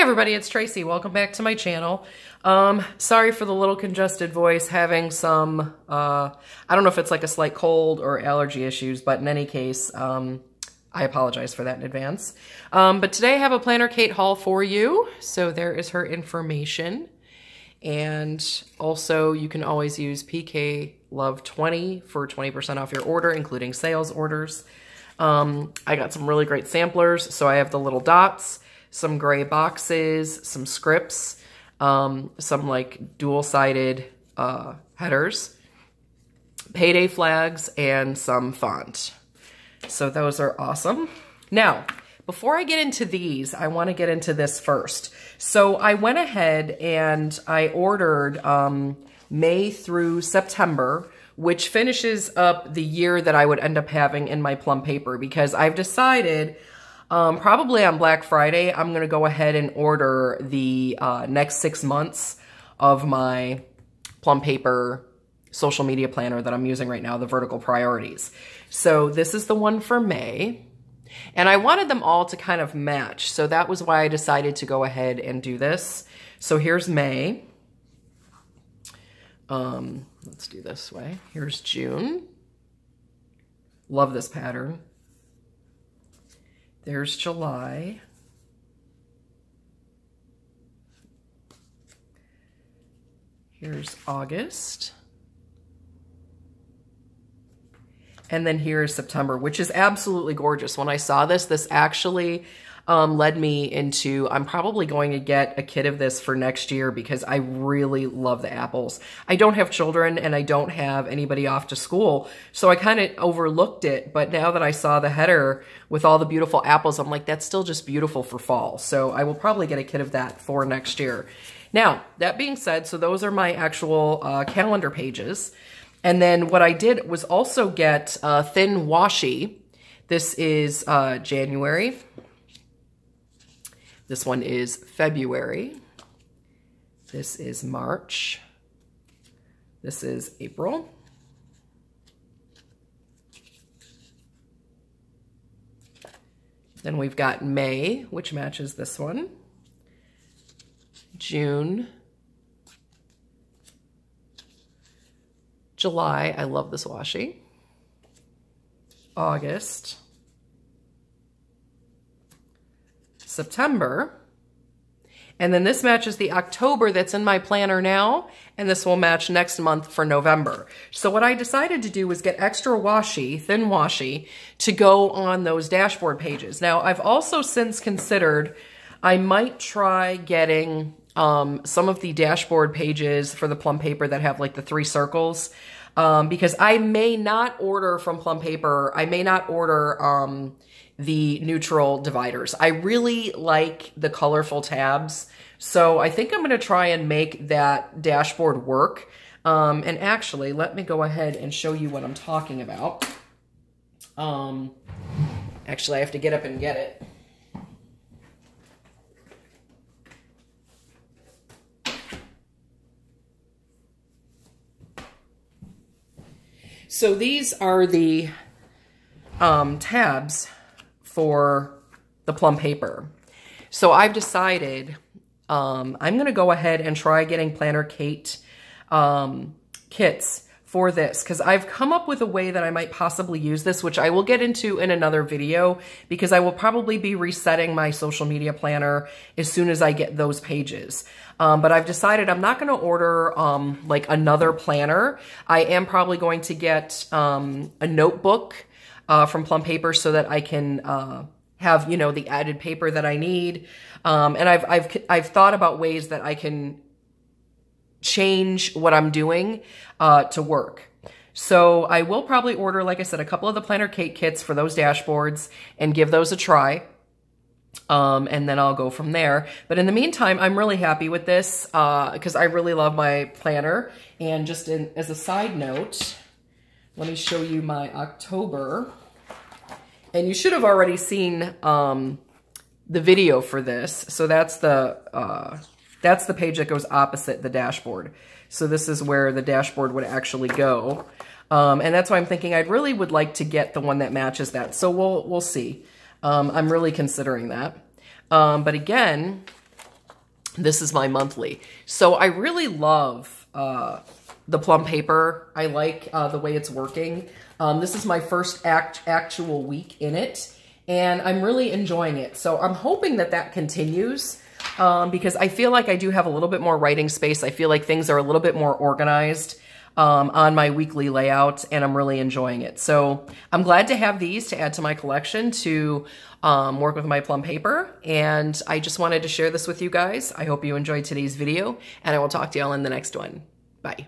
everybody, it's Tracy. Welcome back to my channel. Um, sorry for the little congested voice, having some, uh, I don't know if it's like a slight cold or allergy issues, but in any case, um, I apologize for that in advance. Um, but today I have a Planner Kate haul for you. So there is her information. And also you can always use PK Love 20 for 20% off your order, including sales orders. Um, I got some really great samplers. So I have the little dots, some gray boxes, some scripts, um, some like dual-sided uh, headers, payday flags, and some font. So those are awesome. Now, before I get into these, I want to get into this first. So I went ahead and I ordered um, May through September, which finishes up the year that I would end up having in my plum paper because I've decided um, probably on Black Friday, I'm going to go ahead and order the uh, next six months of my plum paper social media planner that I'm using right now, the vertical priorities. So this is the one for May. And I wanted them all to kind of match. So that was why I decided to go ahead and do this. So here's May. Um, let's do this way. Here's June. Love this pattern. There's July. Here's August. And then here is September, which is absolutely gorgeous. When I saw this, this actually um, led me into, I'm probably going to get a kit of this for next year because I really love the apples. I don't have children and I don't have anybody off to school. So I kind of overlooked it. But now that I saw the header with all the beautiful apples, I'm like, that's still just beautiful for fall. So I will probably get a kit of that for next year. Now, that being said, so those are my actual uh, calendar pages. And then what I did was also get uh, thin washi. This is uh, January. This one is February. This is March. This is April. Then we've got May, which matches this one. June. July, I love this washi. August. September. And then this matches the October that's in my planner now, and this will match next month for November. So what I decided to do was get extra washi, thin washi, to go on those dashboard pages. Now, I've also since considered I might try getting um, some of the dashboard pages for the plum paper that have like the three circles. Um, because I may not order from Plum Paper. I may not order um, the neutral dividers. I really like the colorful tabs. So I think I'm going to try and make that dashboard work. Um, and actually, let me go ahead and show you what I'm talking about. Um, actually, I have to get up and get it. So these are the um, tabs for the plum paper. So I've decided um, I'm going to go ahead and try getting Planner Kate um, kits for this because I've come up with a way that I might possibly use this, which I will get into in another video because I will probably be resetting my social media planner as soon as I get those pages. Um, but I've decided I'm not going to order um, like another planner. I am probably going to get um, a notebook uh, from Plum Paper so that I can uh, have, you know, the added paper that I need. Um, and I've, I've, I've thought about ways that I can change what I'm doing uh, to work. So I will probably order, like I said, a couple of the Planner Kate kits for those dashboards and give those a try. Um, and then I'll go from there. But in the meantime, I'm really happy with this because uh, I really love my planner. And just in, as a side note, let me show you my October. And you should have already seen um, the video for this. So that's the, uh, that's the page that goes opposite the dashboard. So this is where the dashboard would actually go. Um, and that's why I'm thinking I really would like to get the one that matches that. So we'll, we'll see. Um, I'm really considering that. Um, but again, This is my monthly. So I really love uh, the plum paper. I like uh, the way it's working. Um, this is my first act actual week in it, and I'm really enjoying it. So I'm hoping that that continues um, because I feel like I do have a little bit more writing space. I feel like things are a little bit more organized um, on my weekly layout, and I'm really enjoying it. So I'm glad to have these to add to my collection to um, work with my plum paper, and I just wanted to share this with you guys. I hope you enjoyed today's video, and I will talk to y'all in the next one. Bye.